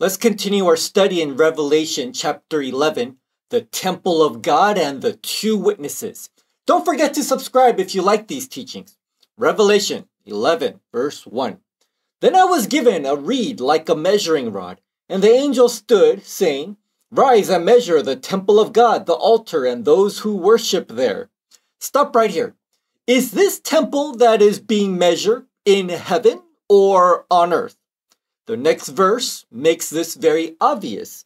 Let's continue our study in Revelation chapter 11, the temple of God and the two witnesses. Don't forget to subscribe if you like these teachings. Revelation 11, verse 1. Then I was given a reed like a measuring rod, and the angel stood, saying, Rise and measure the temple of God, the altar, and those who worship there. Stop right here. Is this temple that is being measured in heaven or on earth? The next verse makes this very obvious.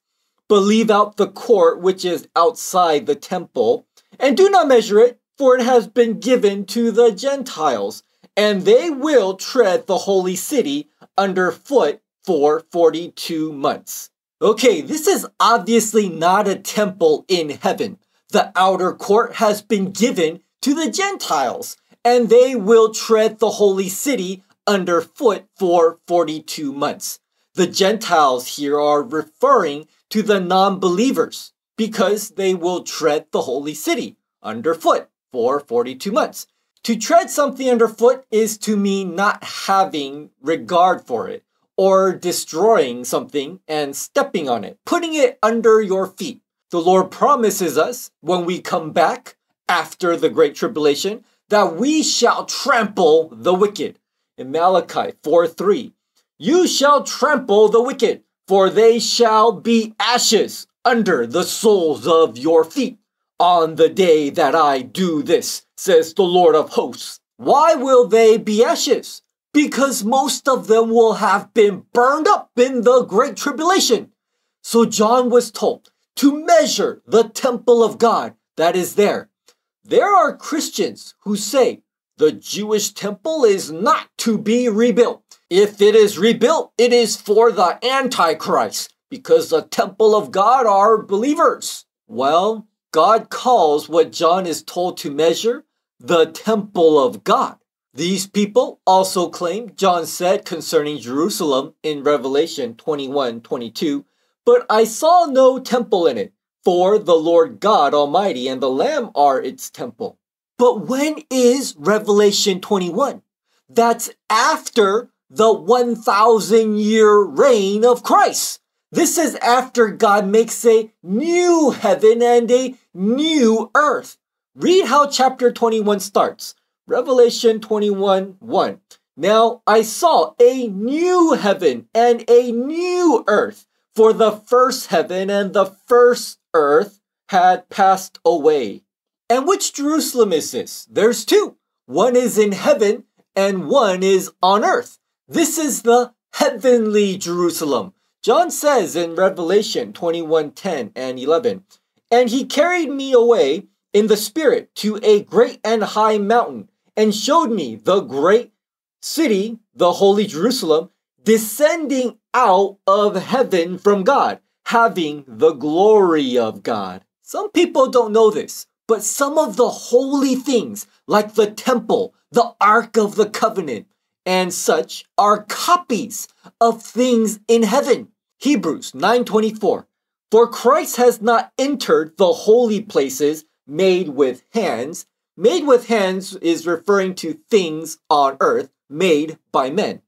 But leave out the court which is outside the temple, and do not measure it, for it has been given to the Gentiles, and they will tread the holy city underfoot for 42 months. Okay, this is obviously not a temple in heaven. The outer court has been given to the Gentiles, and they will tread the holy city underfoot for 42 months. The Gentiles here are referring to the non believers because they will tread the holy city underfoot for 42 months. To tread something underfoot is to mean not having regard for it or destroying something and stepping on it, putting it under your feet. The Lord promises us when we come back after the Great Tribulation that we shall trample the wicked in Malachi 4 3. You shall trample the wicked, for they shall be ashes under the soles of your feet on the day that I do this, says the Lord of hosts. Why will they be ashes? Because most of them will have been burned up in the great tribulation. So John was told to measure the temple of God that is there. There are Christians who say the Jewish temple is not to be rebuilt. If it is rebuilt, it is for the Antichrist, because the temple of God are believers. Well, God calls what John is told to measure the temple of God. These people also claim John said concerning Jerusalem in Revelation 21 22, But I saw no temple in it, for the Lord God Almighty and the Lamb are its temple. But when is Revelation 21? That's after the 1,000 year reign of Christ. This is after God makes a new heaven and a new earth. Read how chapter 21 starts. Revelation 21 1. Now I saw a new heaven and a new earth, for the first heaven and the first earth had passed away. And which Jerusalem is this? There's two. One is in heaven and one is on earth. This is the heavenly Jerusalem. John says in Revelation 21:10 and 11, "And he carried me away in the spirit to a great and high mountain and showed me the great city, the holy Jerusalem, descending out of heaven from God, having the glory of God." Some people don't know this, but some of the holy things, like the temple, the Ark of the Covenant, and such are copies of things in heaven. Hebrews 9:24 For Christ has not entered the holy places made with hands. Made with hands is referring to things on earth made by men,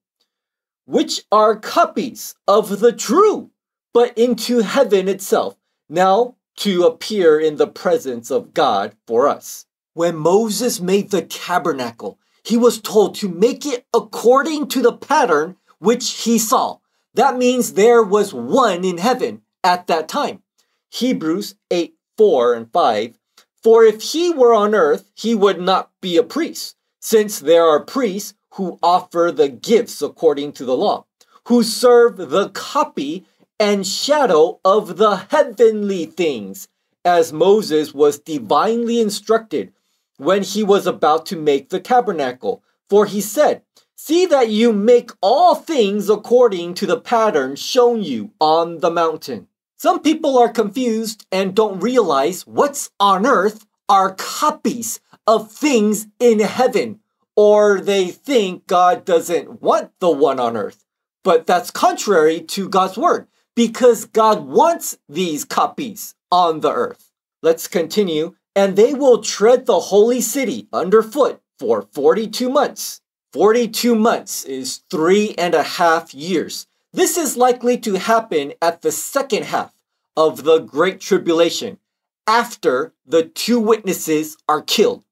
which are copies of the true, but into heaven itself, now to appear in the presence of God for us. When Moses made the tabernacle, he was told to make it according to the pattern which he saw. That means there was one in heaven at that time. Hebrews 8 4 and 5. For if he were on earth, he would not be a priest, since there are priests who offer the gifts according to the law, who serve the copy and shadow of the heavenly things, as Moses was divinely instructed when he was about to make the tabernacle. For he said, See that you make all things according to the pattern shown you on the mountain. Some people are confused and don't realize what's on earth are copies of things in heaven, or they think God doesn't want the one on earth. But that's contrary to God's word because God wants these copies on the earth. Let's continue and they will tread the holy city underfoot for 42 months. 42 months is three and a half years. This is likely to happen at the second half of the Great Tribulation, after the two witnesses are killed.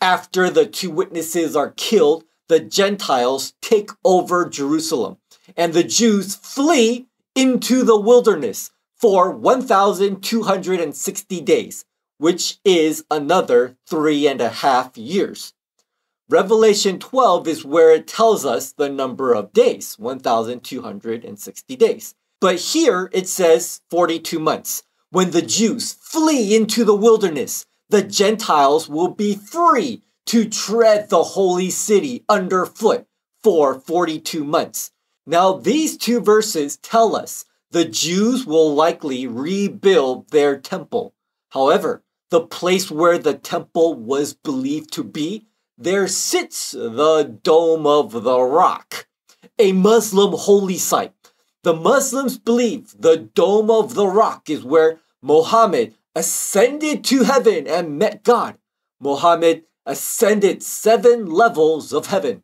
After the two witnesses are killed, the Gentiles take over Jerusalem, and the Jews flee into the wilderness for 1,260 days, which is another three and a half years. Revelation 12 is where it tells us the number of days 1,260 days. But here it says 42 months. When the Jews flee into the wilderness, the Gentiles will be free to tread the holy city underfoot for 42 months. Now, these two verses tell us the Jews will likely rebuild their temple. However, the place where the temple was believed to be there sits the Dome of the Rock, a Muslim holy site. The Muslims believe the Dome of the Rock is where Muhammad ascended to heaven and met God. Muhammad ascended seven levels of heaven.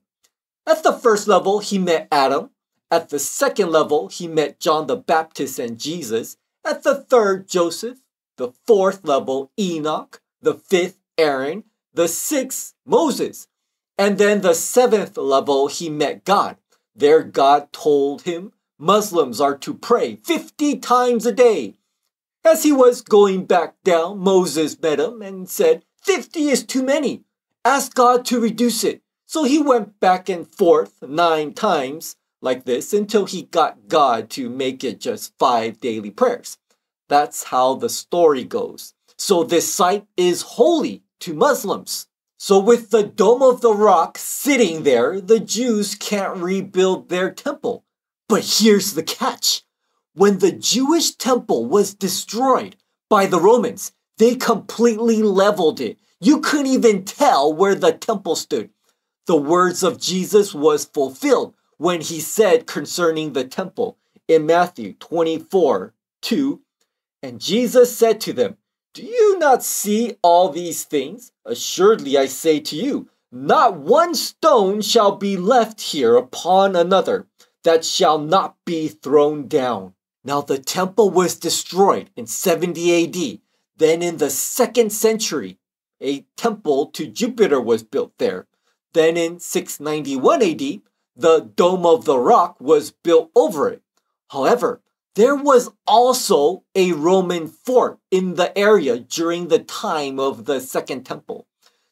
At the first level, he met Adam. At the second level, he met John the Baptist and Jesus. At the third, Joseph. The fourth level, Enoch. The fifth, Aaron the sixth, Moses. And then the seventh level, he met God. There, God told him Muslims are to pray 50 times a day. As he was going back down, Moses met him and said, 50 is too many. Ask God to reduce it. So he went back and forth nine times like this until he got God to make it just five daily prayers. That's how the story goes. So this site is holy to Muslims. So, with the Dome of the Rock sitting there, the Jews can't rebuild their temple. But here's the catch when the Jewish temple was destroyed by the Romans, they completely leveled it. You couldn't even tell where the temple stood. The words of Jesus was fulfilled when he said concerning the temple in Matthew 24 2, and Jesus said to them, do you not see all these things? Assuredly I say to you, not one stone shall be left here upon another that shall not be thrown down. Now the temple was destroyed in 70 AD. Then in the second century, a temple to Jupiter was built there. Then in 691 AD, the Dome of the Rock was built over it. However, there was also a Roman fort in the area during the time of the Second Temple.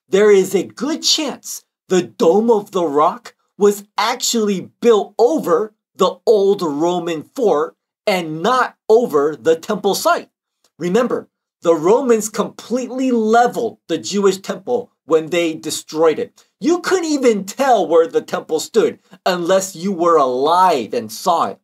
There is a good chance the Dome of the Rock was actually built over the old Roman fort and not over the temple site. Remember, the Romans completely leveled the Jewish temple when they destroyed it. You couldn't even tell where the temple stood unless you were alive and saw it.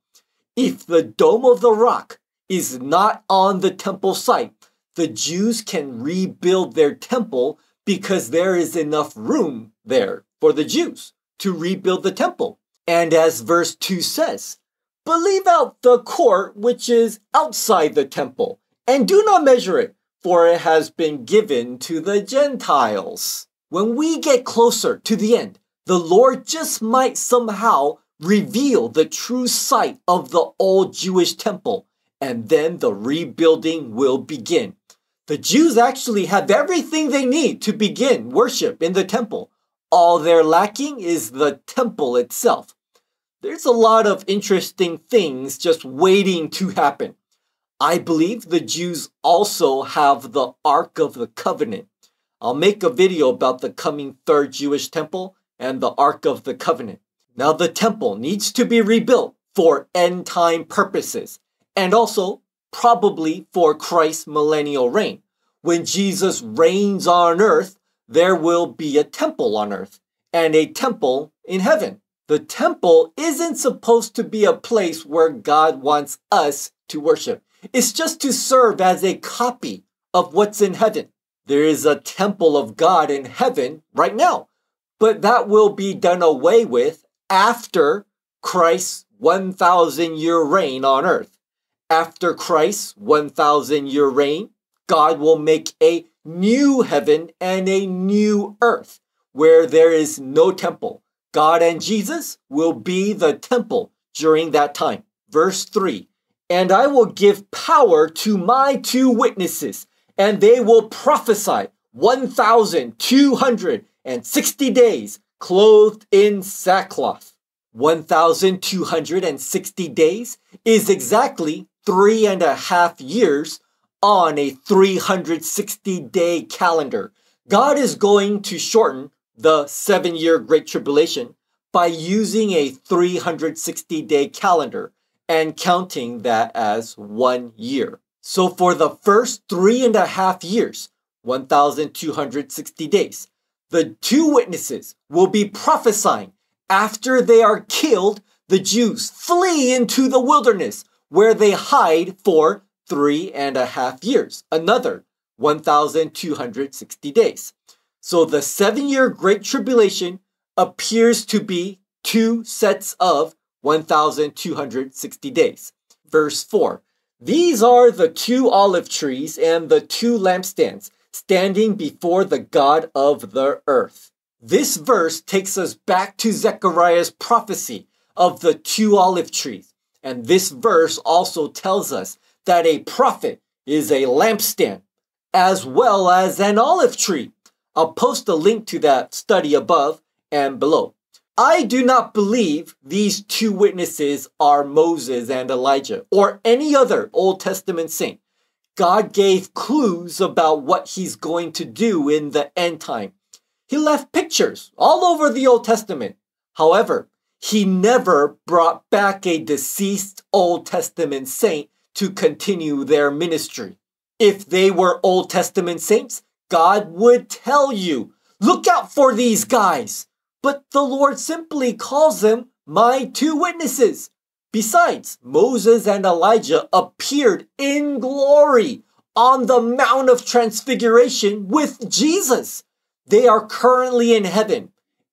If the Dome of the Rock is not on the temple site, the Jews can rebuild their temple because there is enough room there for the Jews to rebuild the temple. And as verse 2 says, Believe out the court which is outside the temple, and do not measure it, for it has been given to the Gentiles. When we get closer to the end, the Lord just might somehow reveal the true site of the old Jewish temple, and then the rebuilding will begin. The Jews actually have everything they need to begin worship in the temple. All they're lacking is the temple itself. There's a lot of interesting things just waiting to happen. I believe the Jews also have the Ark of the Covenant. I'll make a video about the coming third Jewish temple and the Ark of the Covenant. Now the temple needs to be rebuilt for end time purposes and also probably for Christ's millennial reign. When Jesus reigns on earth, there will be a temple on earth and a temple in heaven. The temple isn't supposed to be a place where God wants us to worship. It's just to serve as a copy of what's in heaven. There is a temple of God in heaven right now, but that will be done away with after Christ's 1,000 year reign on earth. After Christ's 1,000 year reign, God will make a new heaven and a new earth where there is no temple. God and Jesus will be the temple during that time. verse 3 And I will give power to my two witnesses, and they will prophesy 1,260 days, clothed in sackcloth. 1,260 days is exactly three and a half years on a 360 day calendar. God is going to shorten the seven year Great Tribulation by using a 360 day calendar and counting that as one year. So for the first three and a half years, 1,260 days, the two witnesses will be prophesying after they are killed, the Jews flee into the wilderness where they hide for three and a half years, another 1,260 days. So the seven year Great Tribulation appears to be two sets of 1,260 days. Verse 4 These are the two olive trees and the two lampstands standing before the God of the earth. This verse takes us back to Zechariah's prophecy of the two olive trees. And this verse also tells us that a prophet is a lampstand as well as an olive tree. I'll post a link to that study above and below. I do not believe these two witnesses are Moses and Elijah or any other Old Testament saint. God gave clues about what he's going to do in the end time. He left pictures all over the Old Testament. However, he never brought back a deceased Old Testament saint to continue their ministry. If they were Old Testament saints, God would tell you, look out for these guys. But the Lord simply calls them my two witnesses. Besides, Moses and Elijah appeared in glory on the Mount of Transfiguration with Jesus. They are currently in heaven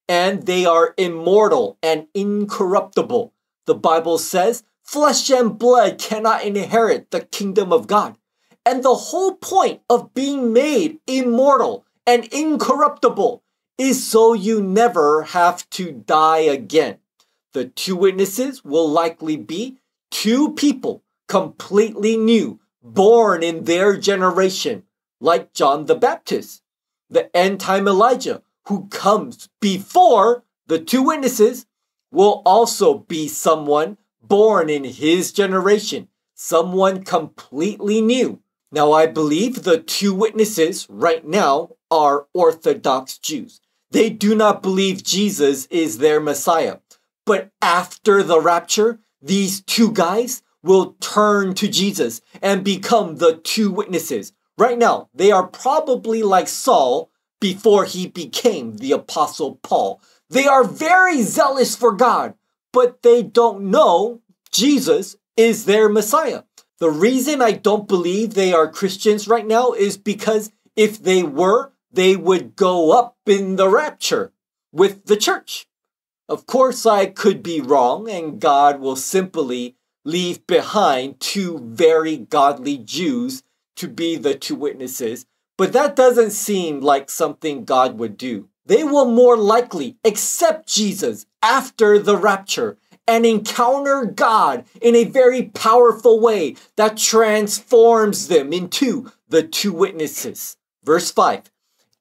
and they are immortal and incorruptible. The Bible says flesh and blood cannot inherit the kingdom of God. And the whole point of being made immortal and incorruptible is so you never have to die again. The two witnesses will likely be two people completely new, born in their generation, like John the Baptist the end time Elijah, who comes before the two witnesses, will also be someone born in his generation, someone completely new. Now, I believe the two witnesses right now are Orthodox Jews. They do not believe Jesus is their Messiah. But after the rapture, these two guys will turn to Jesus and become the two witnesses Right now, they are probably like Saul before he became the Apostle Paul. They are very zealous for God, but they don't know Jesus is their Messiah. The reason I don't believe they are Christians right now is because if they were, they would go up in the rapture with the church. Of course, I could be wrong, and God will simply leave behind two very godly Jews to be the two witnesses, but that doesn't seem like something God would do. They will more likely accept Jesus after the rapture and encounter God in a very powerful way that transforms them into the two witnesses. Verse 5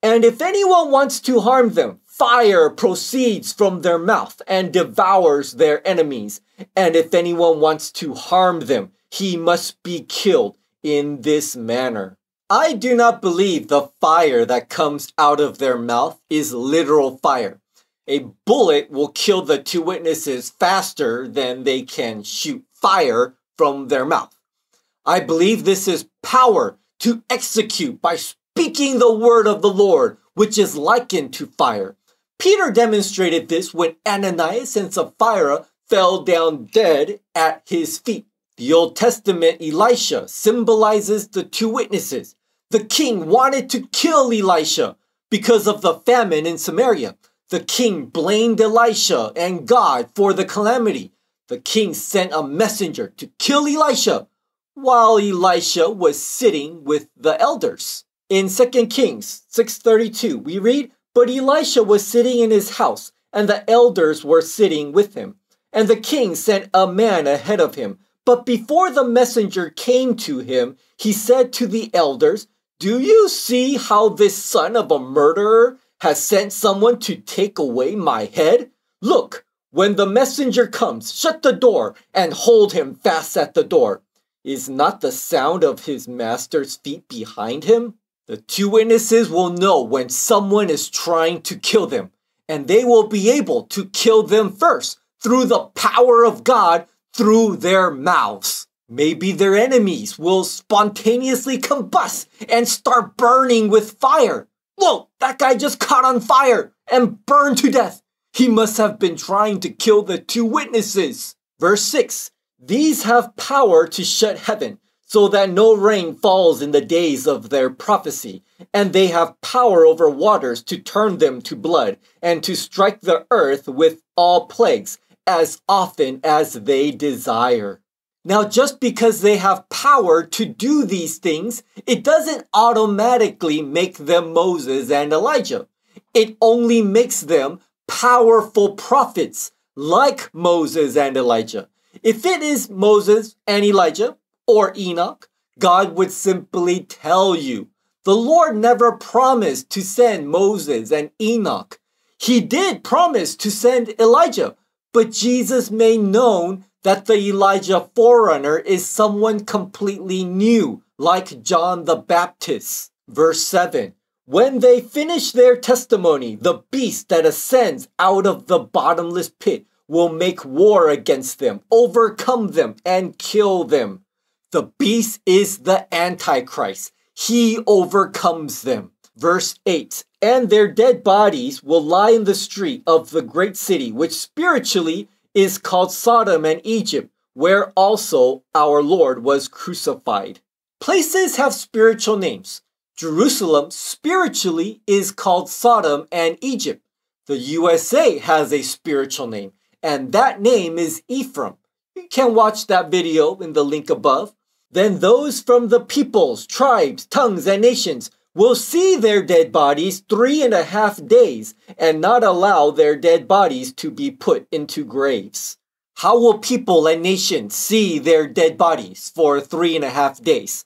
And if anyone wants to harm them, fire proceeds from their mouth and devours their enemies. And if anyone wants to harm them, he must be killed in this manner. I do not believe the fire that comes out of their mouth is literal fire. A bullet will kill the two witnesses faster than they can shoot fire from their mouth. I believe this is power to execute by speaking the word of the Lord, which is likened to fire. Peter demonstrated this when Ananias and Sapphira fell down dead at his feet. The Old Testament Elisha symbolizes the two witnesses. The king wanted to kill Elisha because of the famine in Samaria. The king blamed Elisha and God for the calamity. The king sent a messenger to kill Elisha while Elisha was sitting with the elders. In 2 Kings 6:32 we read, "But Elisha was sitting in his house, and the elders were sitting with him. And the king sent a man ahead of him. But before the messenger came to him, he said to the elders, Do you see how this son of a murderer has sent someone to take away my head? Look, when the messenger comes, shut the door and hold him fast at the door. Is not the sound of his master's feet behind him? The two witnesses will know when someone is trying to kill them, and they will be able to kill them first through the power of God through their mouths. Maybe their enemies will spontaneously combust and start burning with fire. Whoa, that guy just caught on fire and burned to death. He must have been trying to kill the two witnesses. Verse 6 These have power to shut heaven so that no rain falls in the days of their prophecy, and they have power over waters to turn them to blood, and to strike the earth with all plagues, as often as they desire. Now, just because they have power to do these things, it doesn't automatically make them Moses and Elijah. It only makes them powerful prophets like Moses and Elijah. If it is Moses and Elijah, or Enoch, God would simply tell you. The Lord never promised to send Moses and Enoch. He did promise to send Elijah, but Jesus made known that the Elijah forerunner is someone completely new, like John the Baptist. Verse 7 When they finish their testimony, the beast that ascends out of the bottomless pit will make war against them, overcome them, and kill them. The beast is the Antichrist. He overcomes them. Verse 8 And their dead bodies will lie in the street of the great city, which spiritually is called Sodom and Egypt, where also our Lord was crucified. Places have spiritual names. Jerusalem spiritually is called Sodom and Egypt. The USA has a spiritual name, and that name is Ephraim. You can watch that video in the link above. Then those from the peoples, tribes, tongues, and nations will see their dead bodies three and a half days and not allow their dead bodies to be put into graves. How will people and nations see their dead bodies for three and a half days?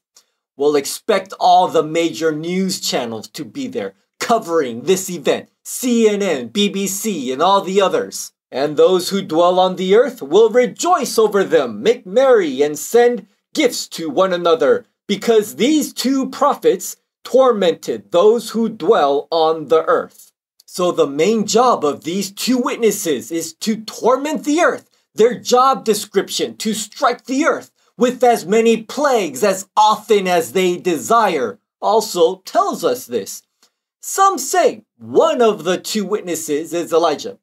We'll expect all the major news channels to be there covering this event CNN, BBC, and all the others. And those who dwell on the earth will rejoice over them, make merry, and send gifts to one another, because these two prophets tormented those who dwell on the earth. So the main job of these two witnesses is to torment the earth, their job description to strike the earth with as many plagues as often as they desire, also tells us this. Some say one of the two witnesses is Elijah.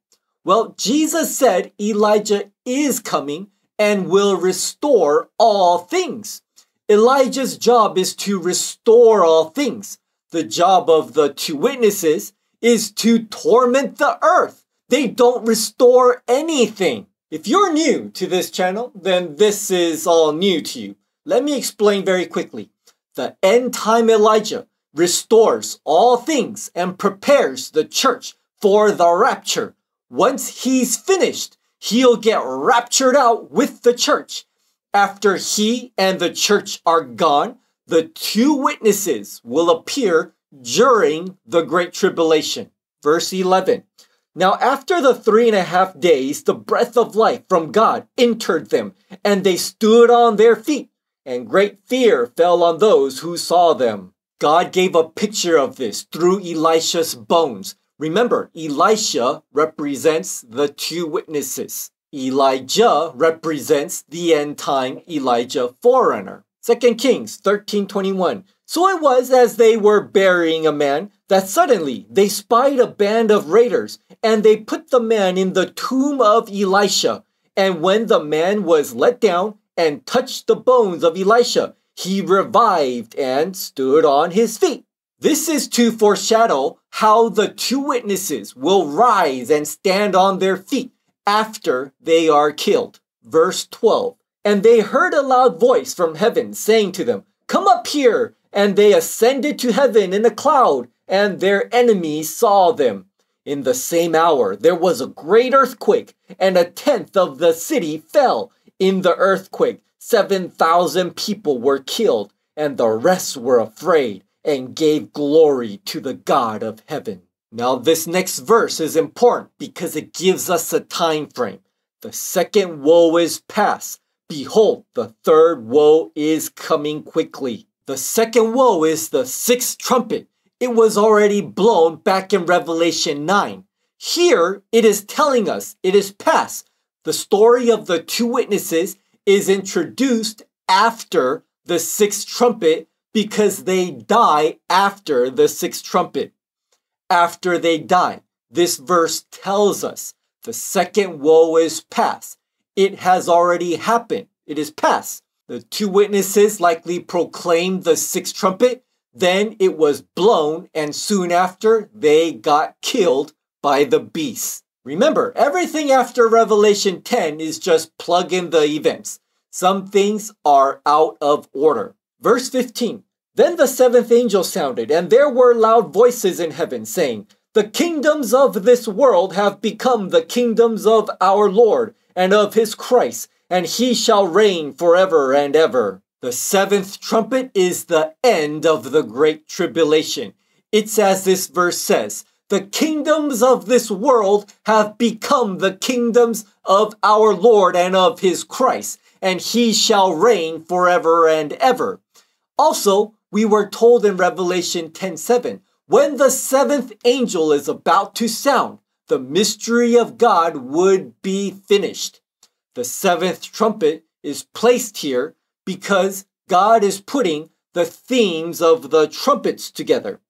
Well, Jesus said Elijah is coming and will restore all things. Elijah's job is to restore all things. The job of the two witnesses is to torment the earth. They don't restore anything. If you're new to this channel, then this is all new to you. Let me explain very quickly. The end time Elijah restores all things and prepares the church for the rapture. Once he's finished, he'll get raptured out with the church. After he and the church are gone, the two witnesses will appear during the Great Tribulation. Verse 11. Now, after the three and a half days, the breath of life from God entered them, and they stood on their feet, and great fear fell on those who saw them. God gave a picture of this through Elisha's bones Remember, Elisha represents the two witnesses. Elijah represents the end time Elijah forerunner. 2 Kings 13:21. So it was as they were burying a man that suddenly they spied a band of raiders and they put the man in the tomb of Elisha. And when the man was let down and touched the bones of Elisha, he revived and stood on his feet. This is to foreshadow how the two witnesses will rise and stand on their feet after they are killed. Verse 12 And they heard a loud voice from heaven saying to them, Come up here! And they ascended to heaven in a cloud, and their enemies saw them. In the same hour, there was a great earthquake, and a tenth of the city fell. In the earthquake, 7,000 people were killed, and the rest were afraid and gave glory to the God of heaven. Now, this next verse is important because it gives us a time frame. The second woe is past. Behold, the third woe is coming quickly. The second woe is the sixth trumpet. It was already blown back in Revelation 9. Here, it is telling us it is past. The story of the two witnesses is introduced after the sixth trumpet because they die after the sixth trumpet. After they die, this verse tells us the second woe is past. It has already happened. It is past. The two witnesses likely proclaimed the sixth trumpet. Then it was blown, and soon after, they got killed by the beast. Remember, everything after Revelation 10 is just plug in the events. Some things are out of order. Verse 15 Then the seventh angel sounded, and there were loud voices in heaven saying, The kingdoms of this world have become the kingdoms of our Lord and of his Christ and he shall reign forever and ever. The seventh trumpet is the end of the great tribulation. It's as this verse says, the kingdoms of this world have become the kingdoms of our Lord and of his Christ, and he shall reign forever and ever. Also, we were told in Revelation 10:7, when the seventh angel is about to sound, the mystery of God would be finished. The seventh trumpet is placed here because God is putting the themes of the trumpets together,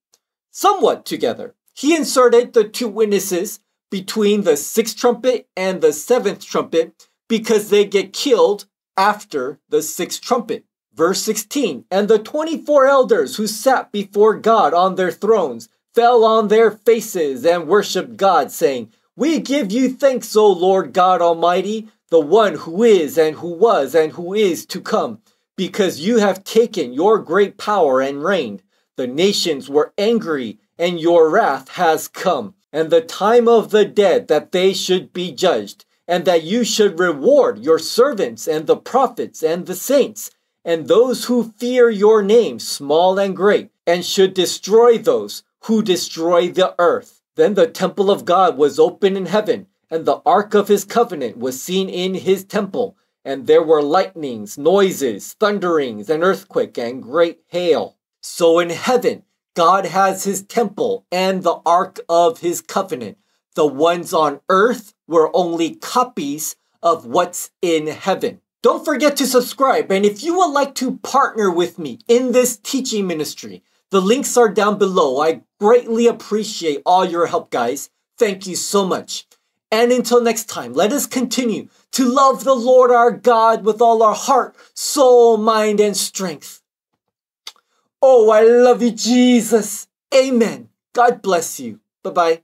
somewhat together. He inserted the two witnesses between the sixth trumpet and the seventh trumpet because they get killed after the sixth trumpet. Verse 16 And the 24 elders who sat before God on their thrones fell on their faces and worshiped God, saying, We give you thanks, O Lord God Almighty the one who is and who was and who is to come, because you have taken your great power and reigned. The nations were angry, and your wrath has come, and the time of the dead that they should be judged, and that you should reward your servants and the prophets and the saints, and those who fear your name, small and great, and should destroy those who destroy the earth. Then the temple of God was open in heaven and the ark of his covenant was seen in his temple, and there were lightnings, noises, thunderings, an earthquake, and great hail. So in heaven, God has his temple and the ark of his covenant. The ones on earth were only copies of what's in heaven. Don't forget to subscribe, and if you would like to partner with me in this teaching ministry, the links are down below. I greatly appreciate all your help, guys. Thank you so much. And until next time, let us continue to love the Lord our God with all our heart, soul, mind, and strength. Oh, I love you, Jesus. Amen. God bless you. Bye bye.